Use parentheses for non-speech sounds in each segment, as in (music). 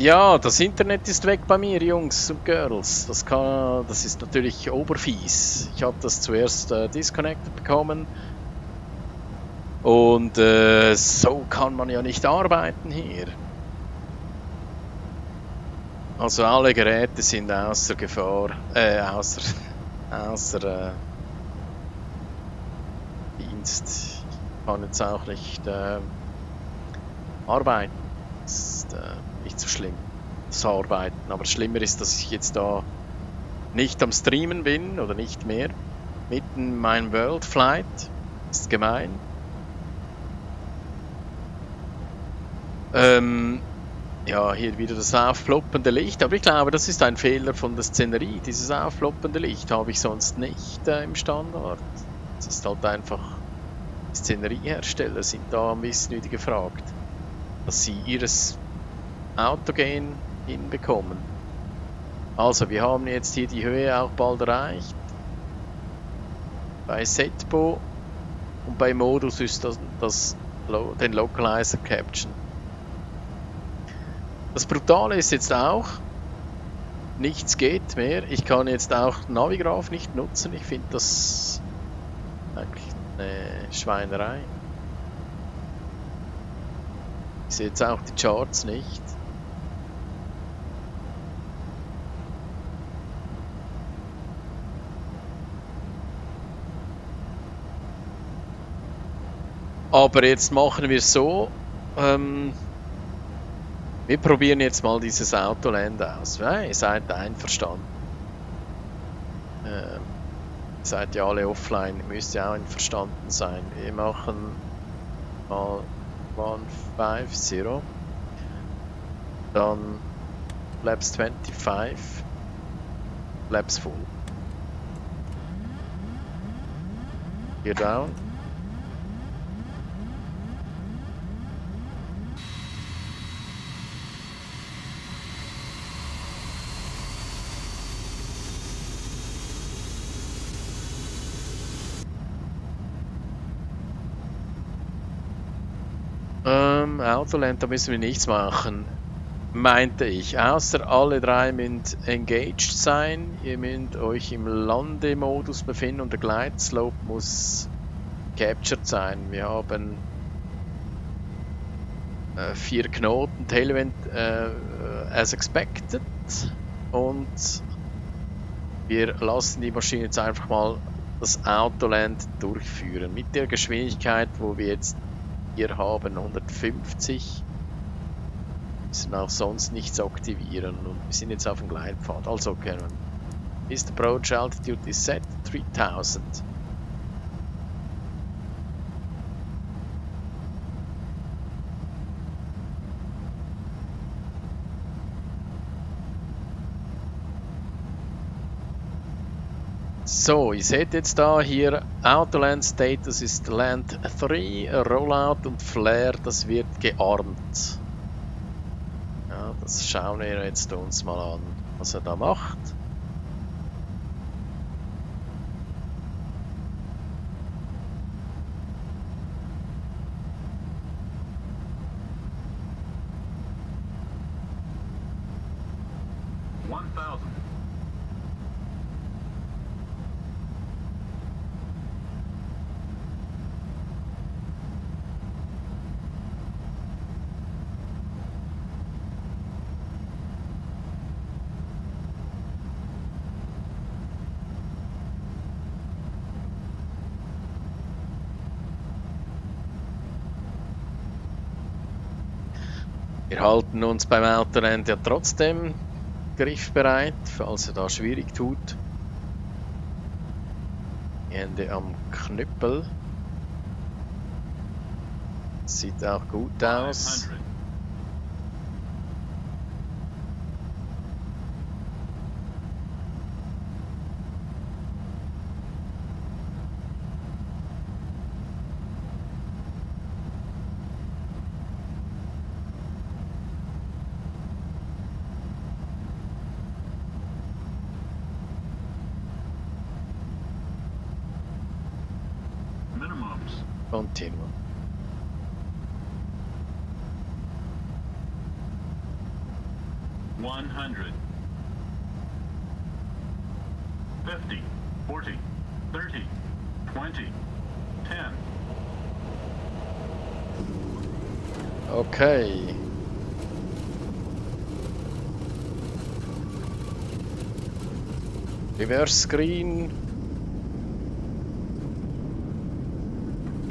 Ja, das Internet ist weg bei mir, Jungs und Girls. Das, kann, das ist natürlich oberfies. Ich habe das zuerst äh, disconnected bekommen. Und äh, so kann man ja nicht arbeiten hier. Also alle Geräte sind außer Gefahr, äh, außer, (laughs) außer äh, Dienst. Ich kann jetzt auch nicht äh, arbeiten. Ist äh, nicht so schlimm, das Arbeiten. Aber schlimmer ist, dass ich jetzt da nicht am Streamen bin oder nicht mehr. Mitten in meinem World Flight. Ist gemein. Ähm, ja, hier wieder das aufploppende Licht, aber ich glaube, das ist ein Fehler von der Szenerie. Dieses aufploppende Licht habe ich sonst nicht äh, im Standard. Es ist halt einfach, Szeneriehersteller sind da ein bisschen wieder gefragt, dass sie ihres Autogehen hinbekommen. Also, wir haben jetzt hier die Höhe auch bald erreicht. Bei Setbo und bei Modus ist das, das den Localizer Caption. Das Brutale ist jetzt auch, nichts geht mehr. Ich kann jetzt auch Navigraph nicht nutzen. Ich finde das eigentlich eine Schweinerei. Ich sehe jetzt auch die Charts nicht. Aber jetzt machen wir so. Ähm, wir probieren jetzt mal dieses Autoland aus. Ja, ihr seid einverstanden. Ähm, ihr seid ja alle offline, ihr müsst ja auch einverstanden sein. Wir machen mal 150. Done laps 25, laps full. You're down. Ähm, Autoland, da müssen wir nichts machen. Meinte ich. Außer alle drei müssen engaged sein. Ihr müsst euch im Landemodus befinden und der Glideslope muss captured sein. Wir haben äh, vier Knoten, Tailwind äh, as expected und wir lassen die Maschine jetzt einfach mal das Autoland durchführen mit der Geschwindigkeit, wo wir jetzt wir haben 150. Müssen auch sonst nichts aktivieren und wir sind jetzt auf dem Gleitpfad. Also können ist approach altitude is set 3000. So, ihr seht jetzt da hier Autoland Status ist Land 3, Rollout und Flare, das wird gearmt. Ja, das schauen wir jetzt uns mal an, was er da macht. Wir halten uns beim Autorennen ja trotzdem griffbereit, falls er da schwierig tut. Hände am Knüppel. Sieht auch gut aus. continuum One hundred, fifty, forty, thirty, twenty, ten. Okay. Reverse screen.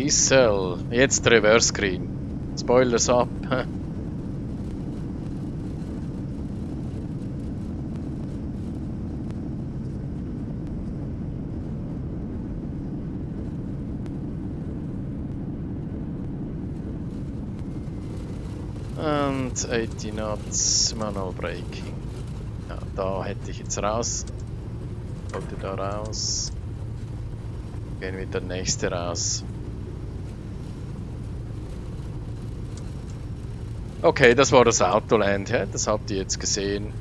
Diesel. Jetzt Reverse Screen. Spoilers ab. Und 80 Knots Manual Braking. Ja, da hätte ich jetzt raus. Wollte da raus. Gehen wir der nächste raus. Okay, das war das Autoland, ja? das habt ihr jetzt gesehen.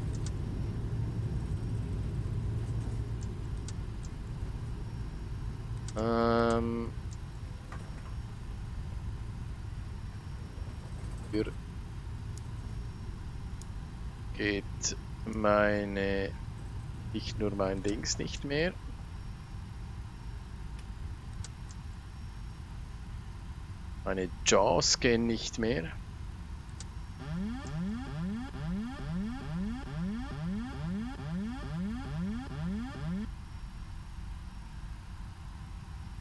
Ähm Für geht meine nicht nur mein Dings nicht mehr. Meine Jaws gehen nicht mehr.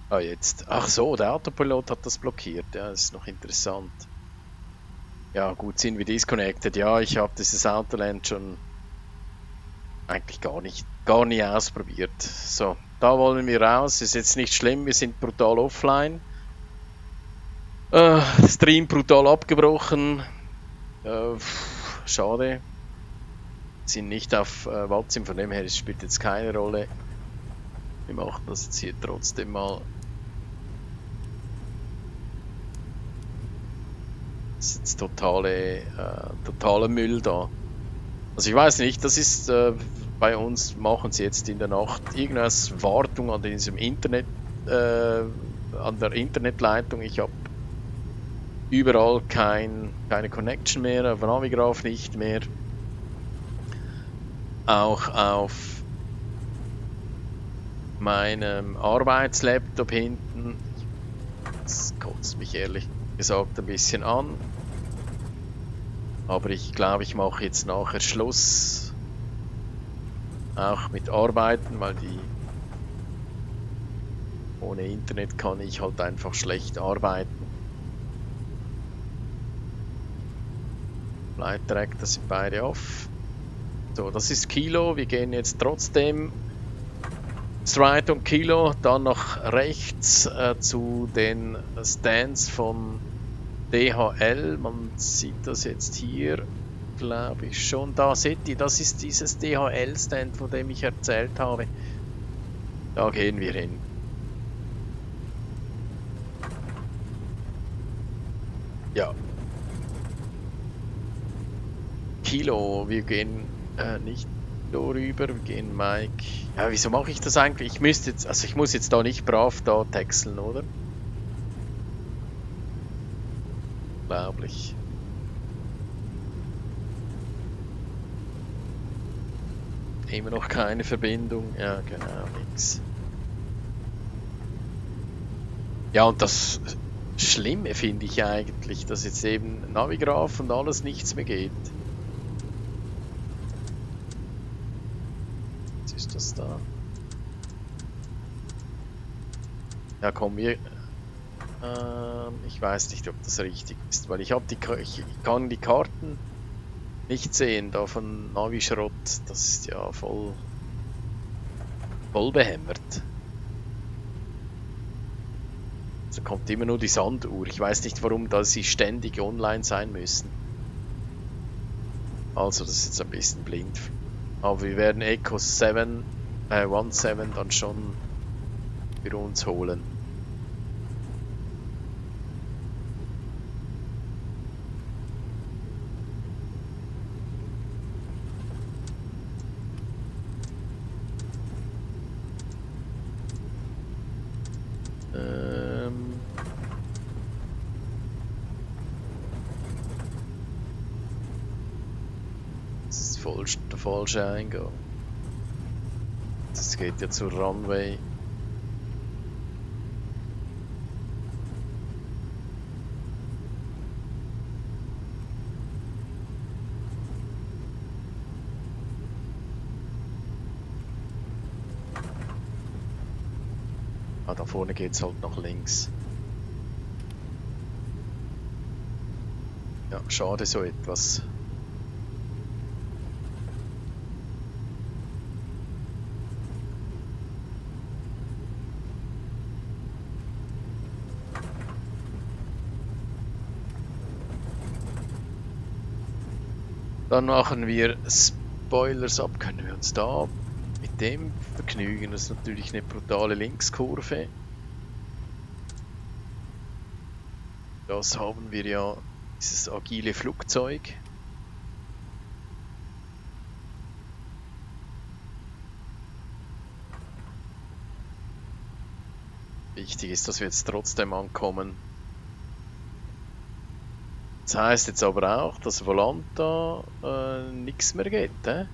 Ah, jetzt. Ach so, der Autopilot hat das blockiert. Ja, ist noch interessant. Ja, gut, sind wir disconnected. Ja, ich habe dieses Autoland schon eigentlich gar nicht, gar nie ausprobiert. So, da wollen wir raus. Ist jetzt nicht schlimm, wir sind brutal offline. Äh, Stream brutal abgebrochen. Äh, schade. Sind nicht auf äh, WhatsApp, von dem her spielt jetzt keine Rolle. Wir machen das jetzt hier trotzdem mal. Das ist jetzt totale, äh, totaler Müll da. Also ich weiß nicht, das ist äh, bei uns, machen sie jetzt in der Nacht irgendwas Wartung an diesem Internet, äh, an der Internetleitung. Ich habe überall kein, keine Connection mehr, auf Navigraph nicht mehr. Auch auf meinem Arbeitslaptop hinten. Das kotzt mich ehrlich gesagt ein bisschen an. Aber ich glaube, ich mache jetzt nachher Schluss. Auch mit Arbeiten, weil die ohne Internet kann ich halt einfach schlecht arbeiten. Das sind beide off. So, das ist Kilo. Wir gehen jetzt trotzdem straight um Kilo, dann nach rechts äh, zu den Stands von DHL. Man sieht das jetzt hier, glaube ich schon. Da seht ihr, das ist dieses DHL-Stand, von dem ich erzählt habe. Da gehen wir hin. Ja, Kilo. Wir gehen äh, nicht Kilo wir gehen Mike. Ja, wieso mache ich das eigentlich? Ich müsste jetzt, also ich muss jetzt da nicht brav da texeln, oder? Unglaublich. Immer noch keine Verbindung. Ja, genau, nix. Ja, und das Schlimme finde ich eigentlich, dass jetzt eben Navigraph und alles nichts mehr geht. das da? Ja, komm, wir... Ähm, ich weiß nicht, ob das richtig ist, weil ich habe die... Ich kann die Karten nicht sehen, da von Navi Schrott. Das ist ja voll... voll behämmert. So kommt immer nur die Sanduhr. Ich weiß nicht, warum da sie ständig online sein müssen. Also, das ist jetzt ein bisschen blind aber wir werden Echo 7, äh, 1.7 dann schon für uns holen. Ist voll, der falsche Eingang. Das geht ja zur Runway. Ah, da vorne geht's halt nach links. Ja, schade so etwas. Dann machen wir Spoilers ab. Können wir uns da mit dem vergnügen? Das ist natürlich eine brutale Linkskurve. Das haben wir ja, dieses agile Flugzeug. Wichtig ist, dass wir jetzt trotzdem ankommen. Das heisst jetzt aber auch, dass Volanta äh, nichts mehr geht, äh?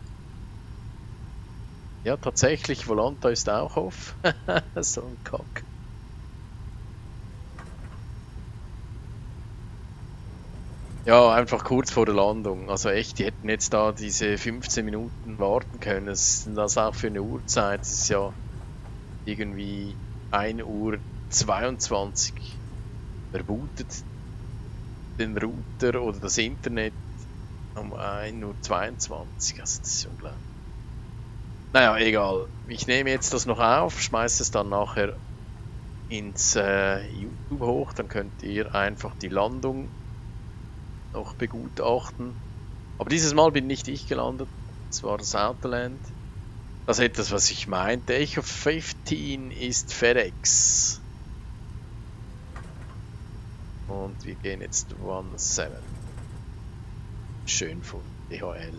Ja, tatsächlich, Volanta ist auch off. (laughs) so ein Kack. Ja, einfach kurz vor der Landung. Also echt, die hätten jetzt da diese 15 Minuten warten können. Was ist das auch für eine Uhrzeit? Das ist ja irgendwie 1 Uhr 22. Wer bootet den Router oder das Internet um 1.22 Uhr. Also das ist unglaublich. Naja, egal. Ich nehme jetzt das noch auf, schmeiße es dann nachher ins äh, YouTube hoch, dann könnt ihr einfach die Landung noch begutachten. Aber dieses Mal bin nicht ich gelandet, das war das Autoland. Das ist etwas, was ich meinte. Echo 15 ist FedEx. Und wir gehen jetzt One 7. Schön von DHL.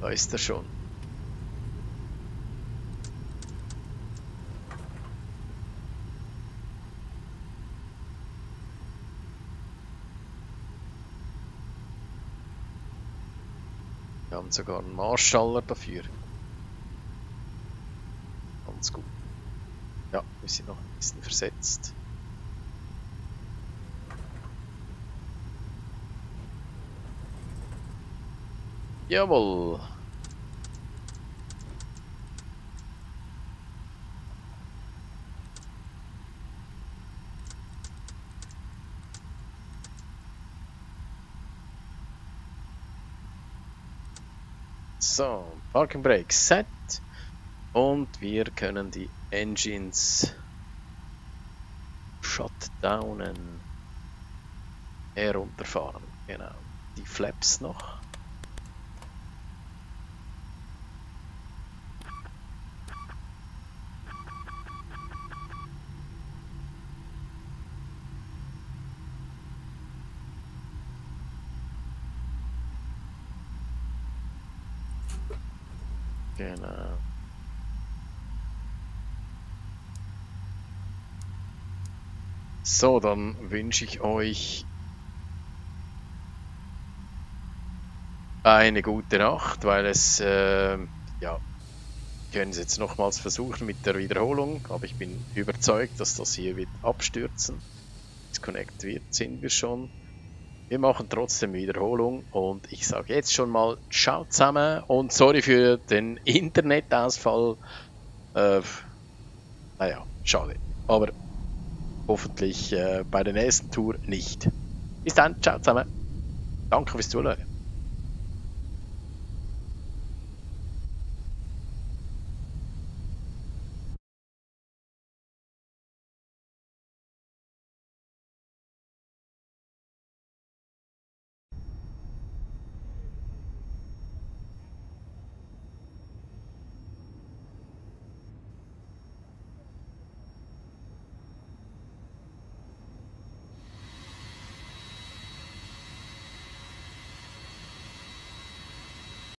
Da ist er schon. Wir haben sogar einen Marschaller dafür. Ganz gut. Ja, wir sind noch ein bisschen versetzt. Jawohl. So, Parking Brake set und wir können die Engines shutdownen, herunterfahren. Genau, die Flaps noch. Genau. So, dann wünsche ich euch eine gute Nacht, weil es, äh, ja, können es jetzt nochmals versuchen mit der Wiederholung, aber ich bin überzeugt, dass das hier wird abstürzen. Disconnect wird, sind wir schon. Wir machen trotzdem Wiederholung und ich sage jetzt schon mal Ciao zusammen und sorry für den Internetausfall. Äh, naja, schade. Aber hoffentlich äh, bei der nächsten Tour nicht. Bis dann, ciao zusammen. Danke fürs Zuhören.